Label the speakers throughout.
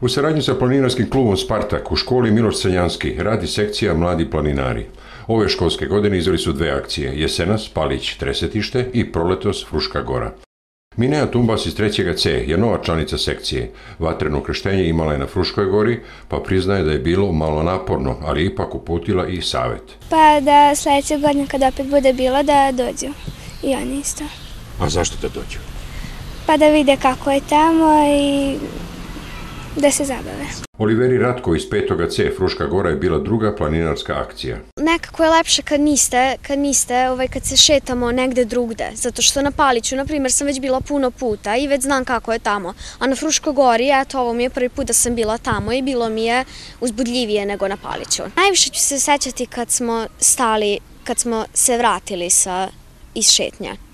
Speaker 1: U saradnji sa planinarskim klubom Spartak u školi Miloš Crnjanski radi sekcija Mladi planinari. Ove školske godine izveli su dve akcije, Jesenas, Palić, Tresetište i Proletos, Fruška gora. Minea Tumbas iz 3. C je nova članica sekcije. Vatreno krštenje imala je na Fruškoj gori, pa priznaje da je bilo malo naporno, ali ipak uputila i savet.
Speaker 2: Pa da sledeće godine kad opet bude bilo da dođu i oni isto.
Speaker 1: A zašto da dođu?
Speaker 2: Pa da vide kako je tamo i da se zabave.
Speaker 1: Oliveri Ratko iz 5. C Fruška gora je bila druga planinarska akcija.
Speaker 3: Nekako je lepše kad niste, kad niste, ovaj, kad se šetamo negde drugde, zato što na Paliću, na primjer, sam već bila puno puta i već znam kako je tamo, a na Fruškoj gori, eto, ovo mi je prvi put da sam bila tamo i bilo mi je uzbudljivije nego na Paliću. Najviše ću se sećati kad smo stali, kad smo se vratili sa iz šetnja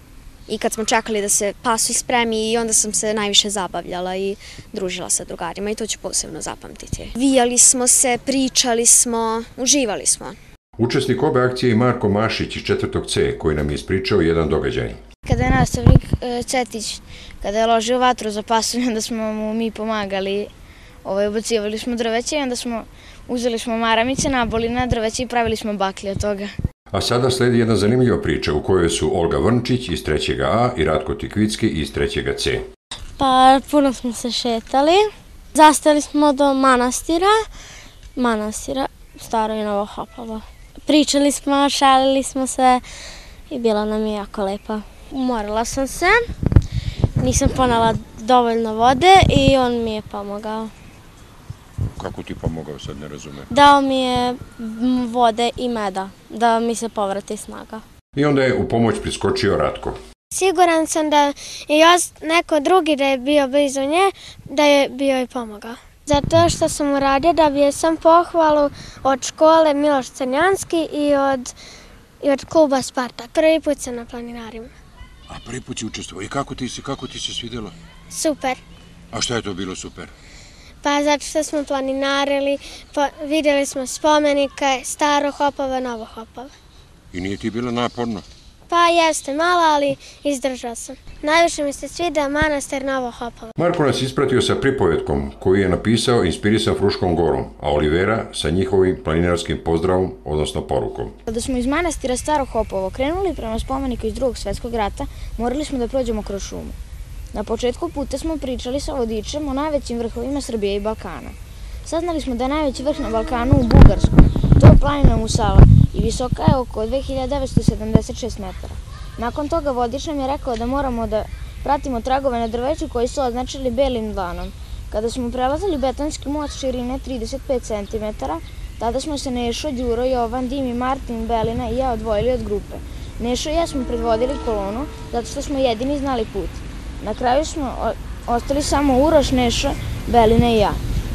Speaker 3: i kad smo čekali da se pasulj spremi i onda sam se najviše zabavljala i družila sa drugarima i to ću posebno zapamtiti. Vijali smo se, pričali smo, uživali smo.
Speaker 1: Učesnik obe akcije je Marko Mašić iz 4. C koji nam je ispričao jedan događaj.
Speaker 4: Kada je nastavnik e, Cetić, kada je ložio vatru za pasulj, onda smo mu mi pomagali, ovaj, ubacivali smo drveće i onda smo uzeli smo maramice, naboli na drveće i pravili smo baklje od toga.
Speaker 1: A sada sledi jedna zanimljiva priča u kojoj su Olga Vrnčić iz 3. A i Ratko Tikvicki iz 3. C.
Speaker 5: Pa puno smo se šetali. Zastali smo do manastira, manastira Staro i Novo Hopavo. Pričali smo, šalili smo se i bila nam je jako lepa. Umorila sam se, nisam ponala dovoljno vode i on mi je pomogao.
Speaker 1: Kako ti pomogao, sad ne razumem.
Speaker 5: Dao mi je vode i meda, da mi se povrati snaga.
Speaker 1: I onda je u pomoć priskočio Ratko.
Speaker 2: Siguran sam da je još neko drugi da je bio blizu nje, da je bio i pomogao. Zato što sam uradio da bi sam pohvalu od škole Miloš Crnjanski i od, i od kluba Spartak. Prvi put sam na planinarima.
Speaker 1: A prvi put si učestvovao. I kako ti se, kako ti se svidjelo?
Speaker 2: Super.
Speaker 1: A šta je to bilo super?
Speaker 2: Pa zato što smo planinarili, pa vidjeli smo spomenike, staro hopava, novo hopava.
Speaker 1: I nije ti bilo naporno?
Speaker 2: Pa jeste malo, ali izdržao sam. Najviše mi se svida manastir Novo Hopava.
Speaker 1: Marko nas ispratio sa pripovetkom koju je napisao inspirisan Fruškom gorom, a Olivera sa njihovim planinarskim pozdravom, odnosno porukom.
Speaker 4: Kada smo iz manastira Staro Hopovo krenuli prema spomeniku iz drugog svetskog rata, morali smo da prođemo kroz šumu. Na početku puta smo pričali sa vodičem o najvećim vrhovima Srbije i Balkana. Saznali smo da je najveći vrh na Balkanu u Bugarskoj, to je planina Musala i visoka je oko 2976 metara. Nakon toga vodič nam je rekao da moramo da pratimo tragove na drveću koji su označili belim dlanom. Kada smo prelazili betonski most širine 35 cm, tada smo se Nešo, Đuro, Jovan, Dimi, Martin, Belina i ja odvojili od grupe. Nešo i ja smo predvodili kolonu zato što smo jedini znali put. Na kraju smo ostali samo Uroš, Nešo, Belina i ja.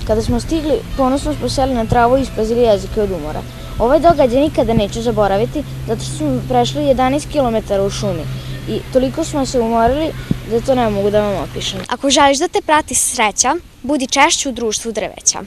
Speaker 4: Kada smo stigli, ponosno smo seli na travu i ispazili jezike od umora. Ovaj događaj nikada neću zaboraviti, zato što smo prešli 11 km u šumi i toliko smo se umorili da to ne mogu da vam opišem.
Speaker 3: Ako želiš da te prati sreća, budi češće u društvu drveća.